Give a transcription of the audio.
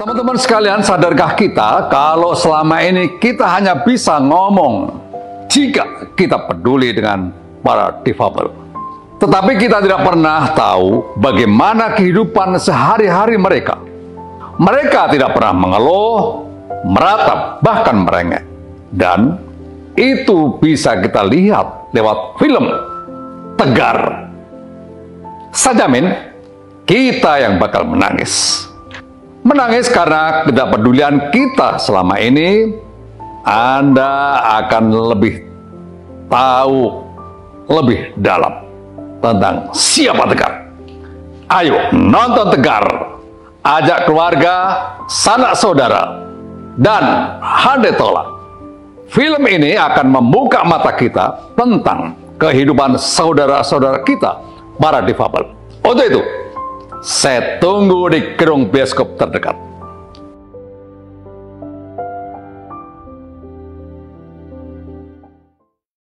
Teman-teman sekalian, sadarkah kita kalau selama ini kita hanya bisa ngomong jika kita peduli dengan para difabel. Tetapi kita tidak pernah tahu bagaimana kehidupan sehari-hari mereka. Mereka tidak pernah mengeluh, meratap, bahkan merengek. Dan itu bisa kita lihat lewat film Tegar. Saya jamin kita yang bakal menangis. Menangis karena ketidakpedulian kita selama ini, Anda akan lebih tahu lebih dalam tentang siapa Tegar. Ayo nonton Tegar, ajak keluarga, sanak saudara, dan handetola. Film ini akan membuka mata kita tentang kehidupan saudara-saudara kita, para difabel. Untuk itu, saya tunggu di gedung bioskop terdekat.